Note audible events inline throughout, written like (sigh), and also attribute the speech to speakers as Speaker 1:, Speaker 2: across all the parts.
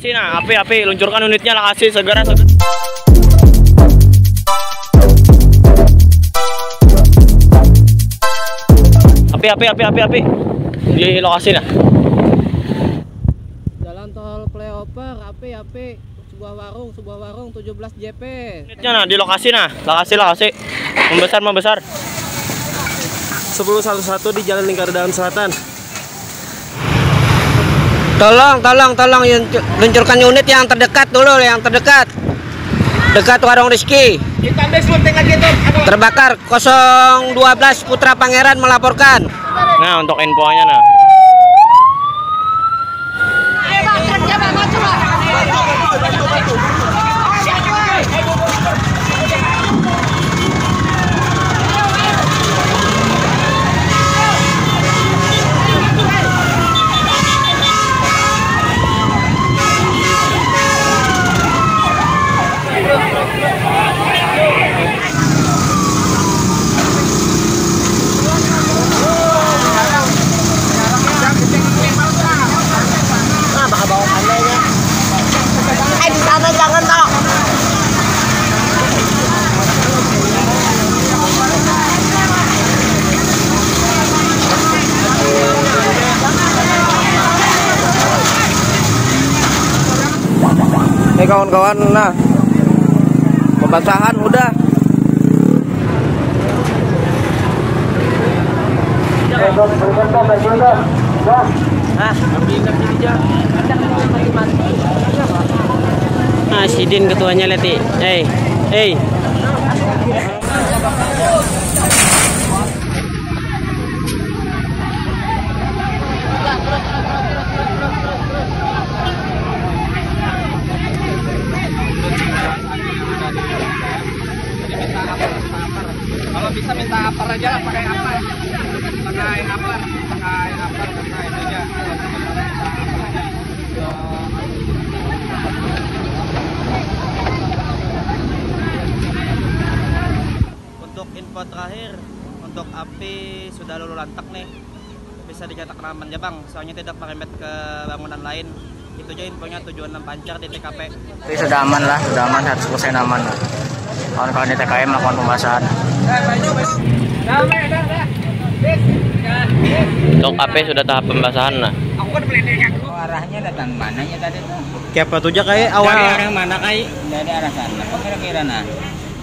Speaker 1: Sini, api, api, luncurkan unitnya lah kasih segera. segera. Api, api, api, api, api. Di lokasi nah.
Speaker 2: Jalan tol flyover, AP, AP, sebuah warung, sebuah warung 17 JP.
Speaker 1: Unitnya nah, di lokasi nah. Lokasi, lokasi. Membesar, membesar.
Speaker 3: 1011 di Jalan Lingkar Daun Selatan.
Speaker 2: Tolong, tolong, tolong luncurkan unit yang terdekat dulu, yang terdekat. Dekat warung Rizky. Terbakar 012 Putra Pangeran melaporkan.
Speaker 1: Nah, untuk infonya nah.
Speaker 2: Kawan-kawan, nah pembasahan udah.
Speaker 1: Ah, Sidin ketuanya Leti. Hey, hey.
Speaker 3: Kalau bisa minta apar aja lah pakai apar. Pakai apar, pakai apar, pakai itu aja.
Speaker 4: Untuk info terakhir, untuk api sudah lulu lantak nih. Bisa dinyatakan aman ya bang, soalnya tidak merembet ke bangunan lain. Itu aja infonya tujuan pancar di TKP.
Speaker 5: Jadi sudah aman lah, sudah aman 100% aman. Kawan-kawan di TKM melakukan pembahasan.
Speaker 1: Untuk api sudah tahap pembasahan nah.
Speaker 5: arahnya datang mananya tadi tuh?
Speaker 3: Kayak apa tuh kayak awal
Speaker 4: Dari arah mana kai?
Speaker 5: Dari arah sana. Apa kira-kira nah?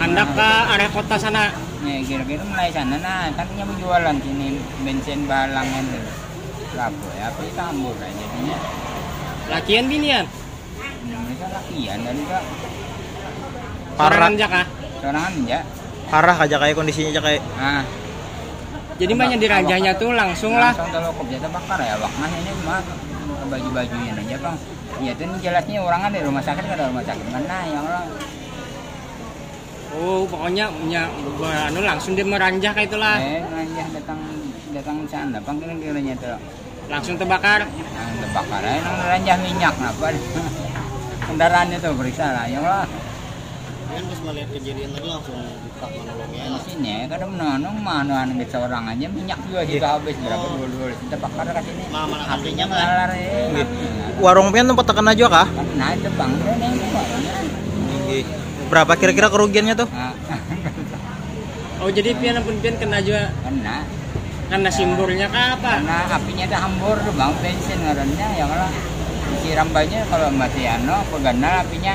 Speaker 4: Anda ke arah kota sana.
Speaker 5: Ya, kira-kira mulai sana nah, kan punya jualan sini bensin balang itu. Lapo ya, apa tambur aja jadinya.
Speaker 4: Lakian binian.
Speaker 5: Mereka lakian dan juga
Speaker 3: parah,
Speaker 4: kah?
Speaker 5: sorangan ya.
Speaker 3: parah aja kayak kondisinya aja kayak.
Speaker 5: Ah,
Speaker 4: Jadi banyak dirajahnya tuh langsung lah.
Speaker 5: langsung kalau kok jatuh bakar ya, wakmah ini mah baju-bajunya aja bang. Ya itu nih jelasnya orang kan di rumah sakit kan ada rumah sakit mana yang orang
Speaker 4: Oh, pokoknya punya anu langsung dia meranjah kayak itulah.
Speaker 5: eh nanya datang datang sana bang kira-kiranya tuh
Speaker 4: Langsung terbakar.
Speaker 5: Nah, terbakar aja nang ranjah minyak apa (laughs) kendaraannya tuh periksa lah ya lah
Speaker 4: Kan pas melihat kejadian tadi langsung buka monolognya.
Speaker 5: di sini kadang menanung mana anu seorang aja minyak juga juga habis berapa dua dua kita bakar ke sini.
Speaker 4: Mana
Speaker 5: apinya melar ya
Speaker 3: Warung pian tempat tekan aja kah?
Speaker 5: nah itu bang.
Speaker 3: Berapa kira-kira kerugiannya tuh?
Speaker 5: nah, (laughs)
Speaker 4: Oh, jadi pian pun pian kena juga?
Speaker 5: Kena.
Speaker 4: Karena simbolnya kah apa?
Speaker 5: karena apinya itu hambur bang. Bensin ngarannya ya lah disiram banyak kalau mati ano pegana apinya